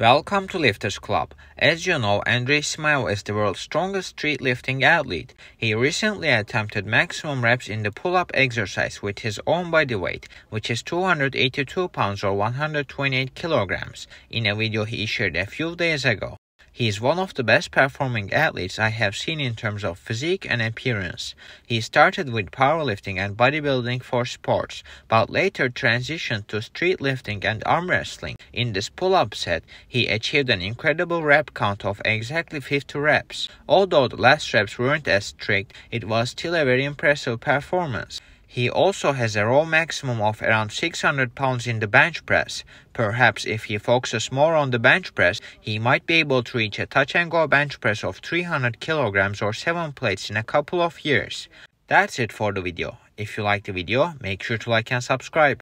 Welcome to Lifters Club. As you know, Andrey Smaev is the world's strongest street lifting athlete. He recently attempted maximum reps in the pull-up exercise with his own body weight, which is 282 pounds or 128 kilograms, in a video he shared a few days ago. He is one of the best performing athletes I have seen in terms of physique and appearance. He started with powerlifting and bodybuilding for sports, but later transitioned to street lifting and arm wrestling. In this pull-up set, he achieved an incredible rep count of exactly 50 reps. Although the last reps weren't as strict, it was still a very impressive performance. He also has a raw maximum of around 600 pounds in the bench press. Perhaps if he focuses more on the bench press, he might be able to reach a touch and go bench press of 300 kilograms or 7 plates in a couple of years. That's it for the video. If you liked the video, make sure to like and subscribe.